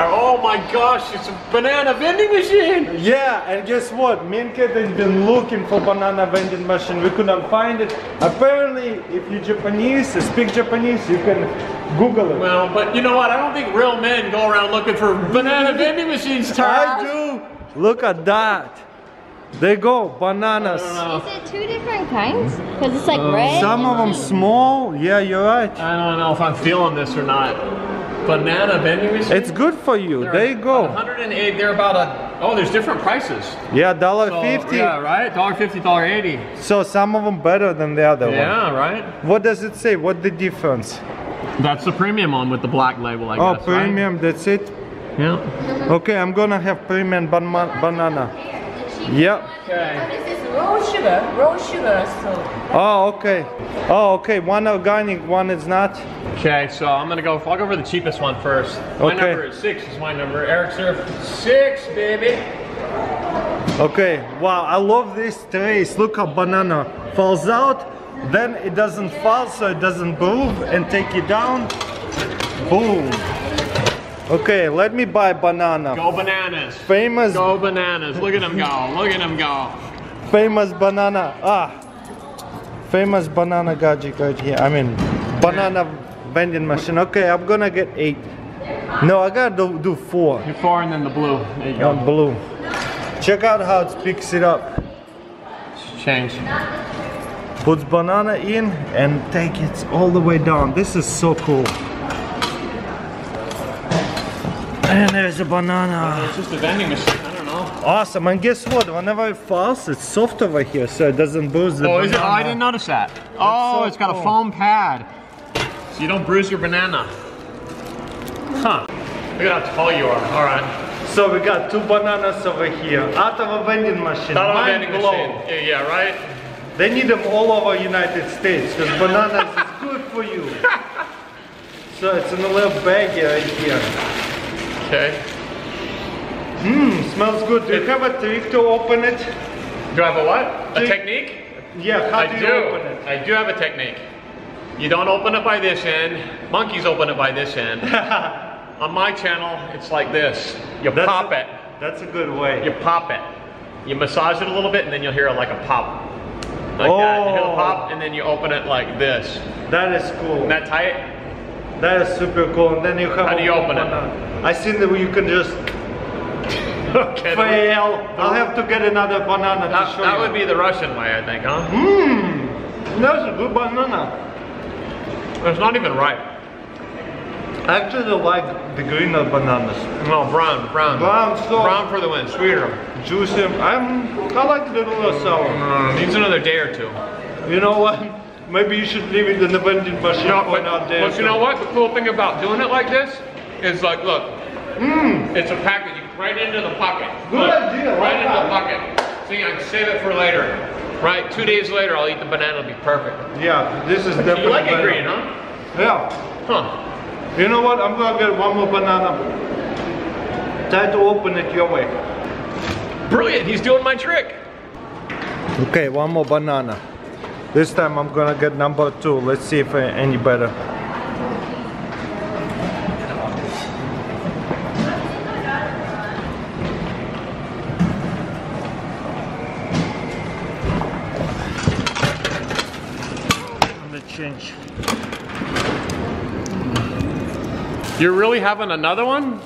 Oh my gosh, it's a banana vending machine. Yeah, and guess what? Me and Kate have been looking for banana vending machine. We couldn't find it. Apparently, if you're Japanese, speak Japanese, you can Google it. Well, but you know what? I don't think real men go around looking for banana vending machines, I do. Look at that. They go, bananas. Is it two different kinds? Because it's like uh, red. Some of them small. Yeah, you're right. I don't know if I'm feeling this or not. Banana vending machine? It's good for you. There you go. 108, they're about a, oh, there's different prices. Yeah, dollar So, fifty. Yeah, right? Dollar fifty, dollar eighty. So some of them better than the other one. Yeah, right? What does it say? What the difference? That's the premium one with the black label, I Oh, guess, right? premium. That's it. Yeah. Okay, I'm gonna have premium ban- banana. Yeah. Okay. This raw sugar, raw sugar, so Oh, okay. Oh, okay. One organic, one is not. Okay, so I'm gonna go, I'll go for the cheapest one first. My Okay. number is six is my number. Eric Surf, six, baby. Okay. Wow, I love this trace. Look how banana falls out. Then it doesn't fall, so it doesn't move and take you down. Boom. Okay, let me buy banana. Go bananas. Famous, Go bananas. Look at them go. Look at them go. Famous banana. Ah, famous banana gadget right here. I mean, banana vending machine. Okay, I'm gonna get eight. No, I gotta do, do four. You're four and then the blue. There you go. on blue. Check out how it picks it up. Change. Puts banana in and take it all the way down. This is so cool. And there's a banana. It's just a vending machine. I don't know. Awesome. And guess what? Whenever it falls, it's soft over here, so it doesn't bruise the Oh, banana. is it? Oh, I didn't notice that. Oh, so it's got cool. a foam pad. So you don't bruise your banana. Huh. Look at how tall you are. All right. So we got two bananas over here. Out of a vending machine. Not on a vending machine. Yeah, yeah, right? They need them all over United States because bananas is good for you. So it's in a little bag right here. Okay. Mmm, smells good. Do you have a trick to open it? Do I have a what? A Do- technique? Yeah, how I do do. you open it? I do have a technique. You don't open it by this end. Monkeys open it by this end. On my channel, it's like this. You That's pop a, it. That's a good way. You pop it. You massage it a little bit, and then you'll hear like a pop. Like that. You hear the Oh. pop, and then you open it like this. That is cool. Isn't that tight? That is super cool. And then you have How do you open it? I seen that you can just. Fail. I'll have to get another banana That, to show that you. would be the Russian way, I think, huh? Mmm, that's a good banana. It's not even ripe. I actually like the greener bananas. No, brown, brown. Brown, so Brown for the win, sweeter. juicy. I'm, I like the little sour. Mm, needs another day or two. You know what? Maybe you should leave it in the vending machine No, for but, another day. but you know what? The cool thing about doing it like this is like, look, it's a packet. Right into the pocket. Good Look, idea, Right like into the pocket. See, I can save it for later. Right, two days later, I'll eat the banana. It'll be perfect. Yeah, this is definitely You like it green, huh? Yeah. Huh. You know what? I'm gonna get one more banana. Try to open it your way. Brilliant. He's doing my trick. Okay, one more banana. This time I'm gonna get number two. Let's see if uh, any better. Change. You're really having another one?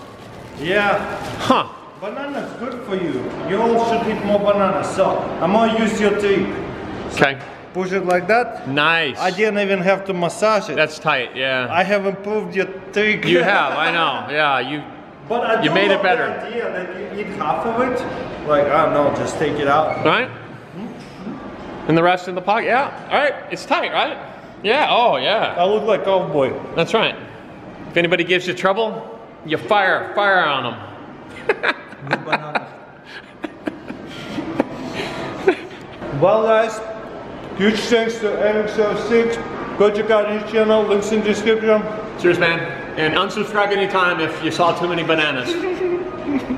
Yeah, Huh. banana's good for you. You all should eat more bananas. So I'm gonna use your trick. Okay. Push it like that. Nice. I didn't even have to massage it. That's tight. Yeah. I have improved your trick. You have. I know. Yeah. You. But I You do made it love better. The idea that you eat half of it, like I don't know, just take it out. Right. Hmm? And the rest in the pocket. Yeah. All right. It's tight, right? Yeah. Oh, yeah. I look like cowboy. That's right. If anybody gives you trouble, you fire, fire on them. Well, guys, huge thanks to Eric Surf 6. Go check out his channel, links in description. Cheers, man. And unsubscribe anytime if you saw too many bananas.